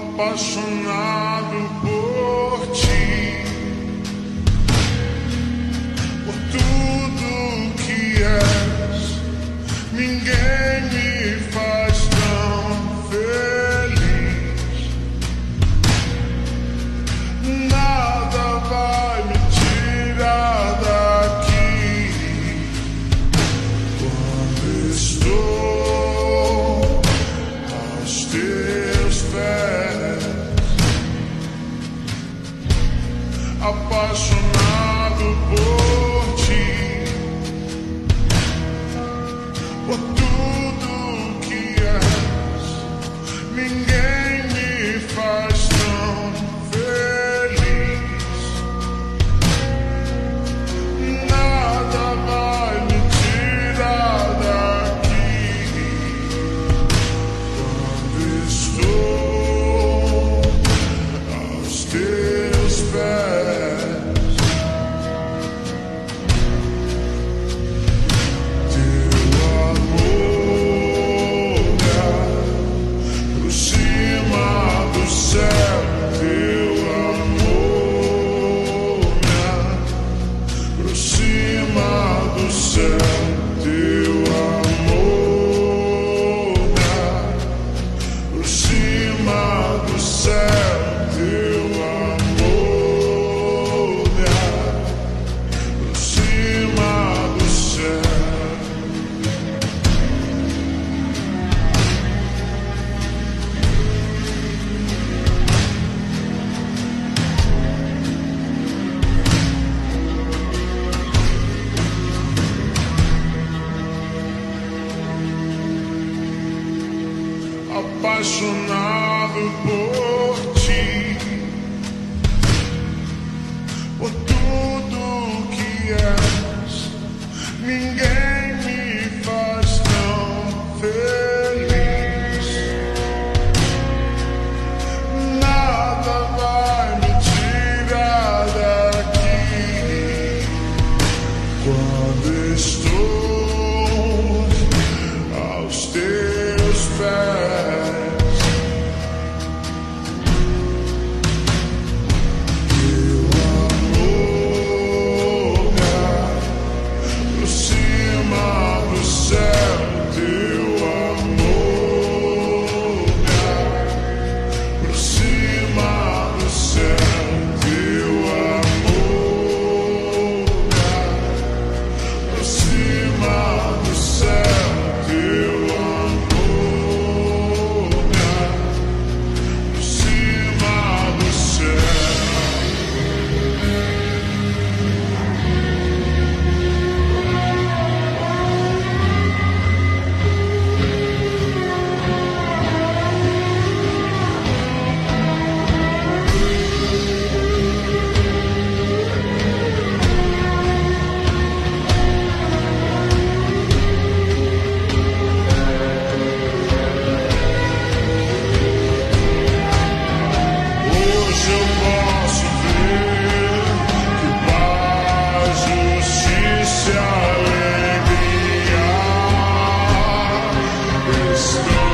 apaixonado por ti, por tudo que és. Ninguém apaixonado por ti, por tudo que és. Ninguém stay.